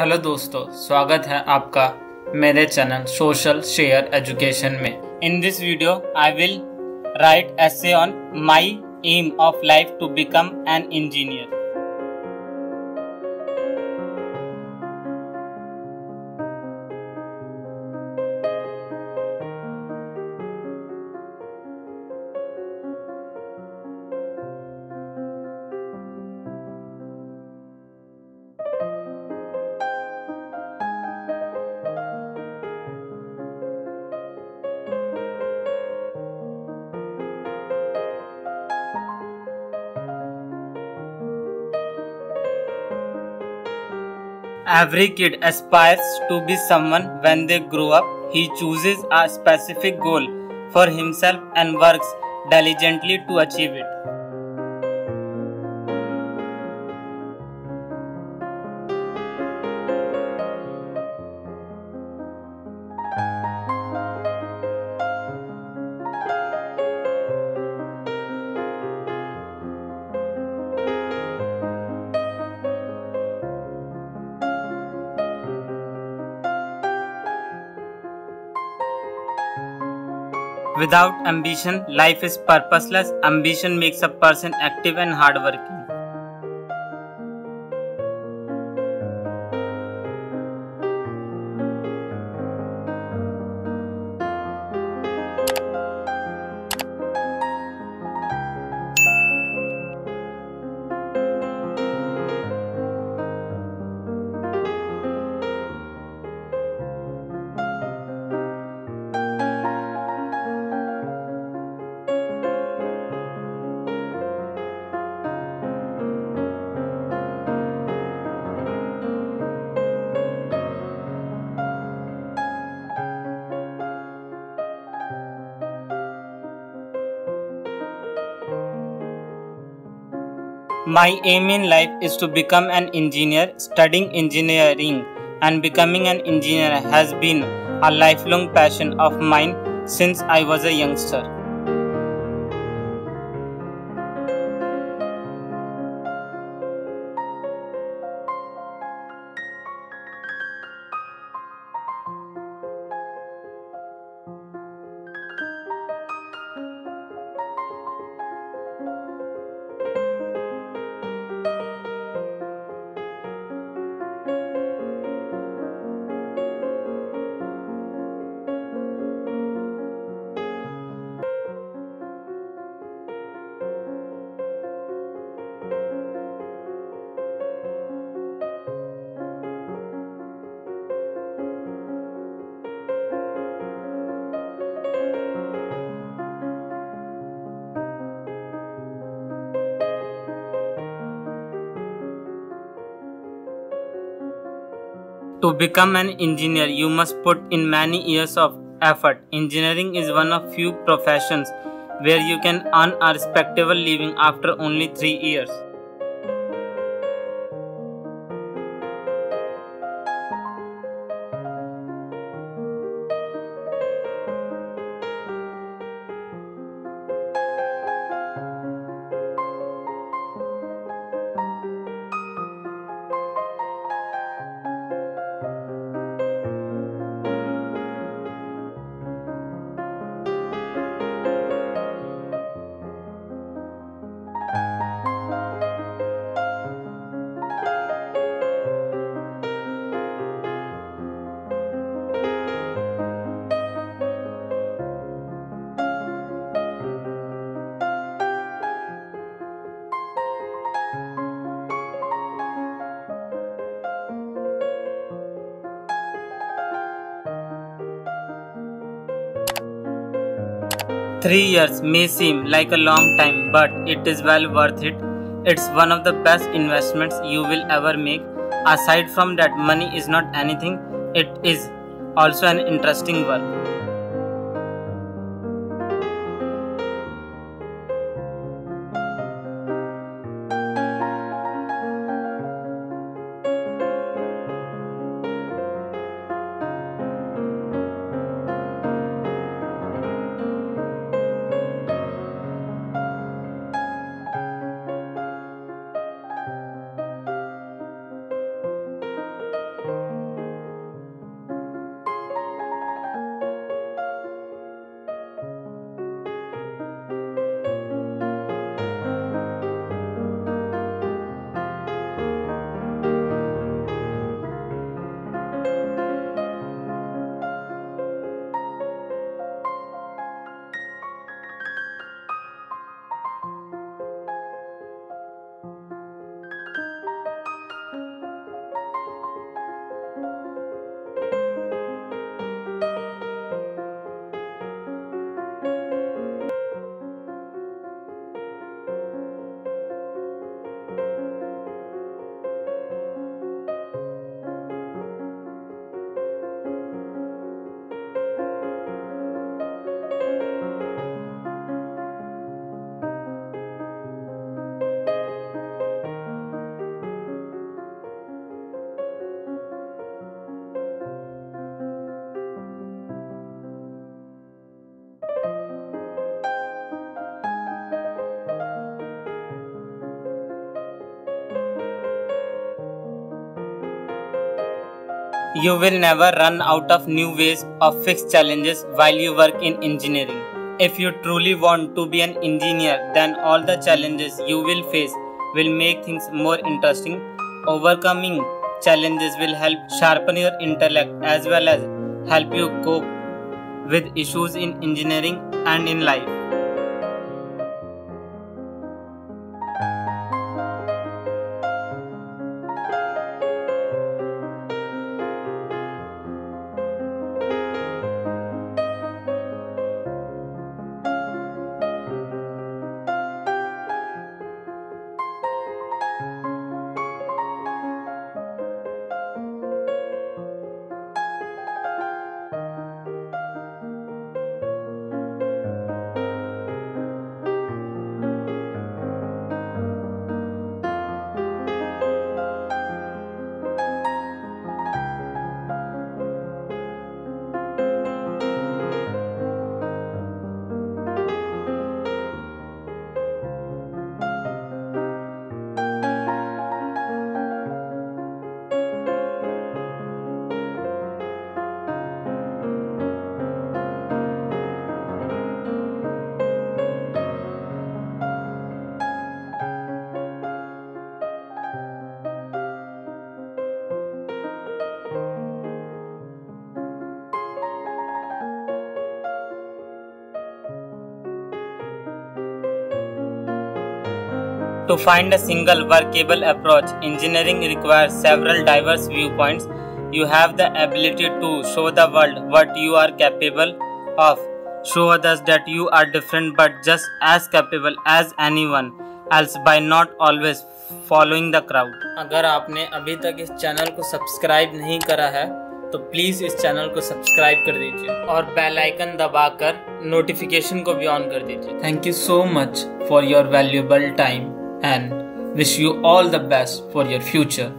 Hello दोस्तों, स्वागत है आपका मेरे चैनल सोशल शेयर एजुकेशन में। In this video I will write essay on my aim of life to become an engineer Every kid aspires to be someone when they grow up. He chooses a specific goal for himself and works diligently to achieve it. Without ambition, life is purposeless. Ambition makes a person active and hardworking. My aim in life is to become an engineer. Studying engineering and becoming an engineer has been a lifelong passion of mine since I was a youngster. To become an engineer, you must put in many years of effort. Engineering is one of few professions where you can earn a respectable living after only 3 years. Three years may seem like a long time, but it is well worth it. It's one of the best investments you will ever make. Aside from that, money is not anything, it is also an interesting work. You will never run out of new ways of fix challenges while you work in engineering. If you truly want to be an engineer, then all the challenges you will face will make things more interesting. Overcoming challenges will help sharpen your intellect as well as help you cope with issues in engineering and in life. To find a single workable approach, engineering requires several diverse viewpoints. You have the ability to show the world what you are capable of, show others that you are different but just as capable as anyone else by not always following the crowd. अगर आपने अभी तक इस channel को subscribe नहीं करा है तो प्लीज़ इस चैनल को सब्सक्राइब कर दीजिए और बेल आइकन दबाकर नोटिफिकेशन को भी ऑन कर दीजिए thank you so much for your valuable time and wish you all the best for your future.